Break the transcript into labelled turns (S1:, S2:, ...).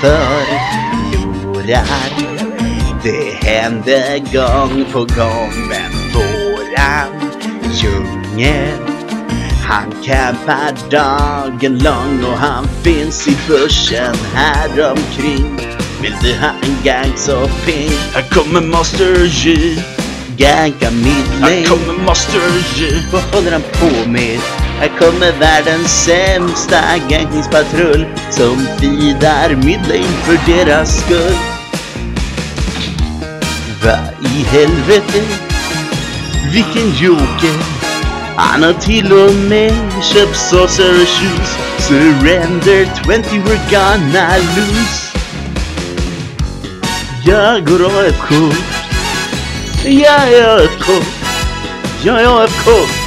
S1: förlorar. Det händer gång på gång men våran djungel han campar dagen lång och han finns i bussen här omkring. Vill du ha en gang så ping?
S2: Här kommer Master G.
S1: Ganka mitt
S2: Här kommer Master G.
S1: Vad håller han på med? Här kommer världens sämsta gangningspatrull som fidar midlane för deras skull. Vad i helvete? Vilken joker! Han har till och med köpt Saucer shoes. Surrender 20 we're gonna lose. Jag går AFK. Jag är AFK. Jag är AFK.